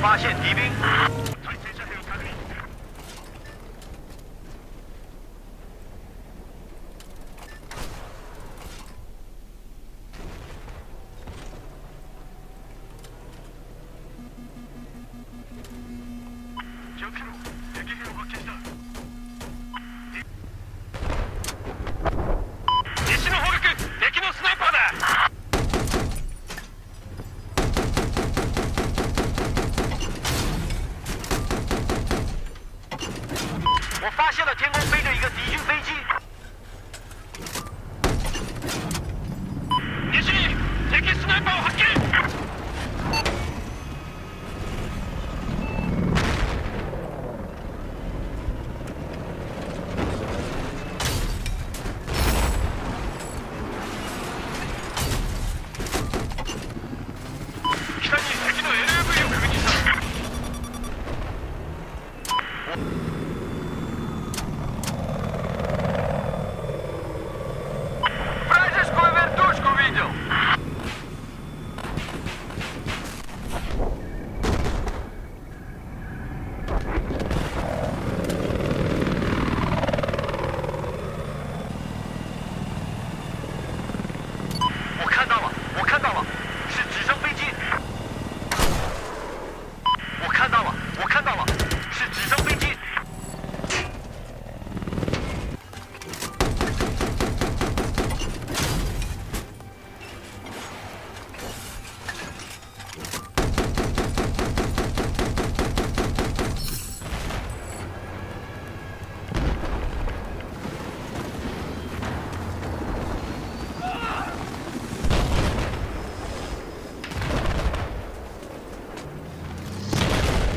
发现敌兵。我发现了天空飞着一个敌军飞机。敵スナイパーを発見北に敵の LAV を確認した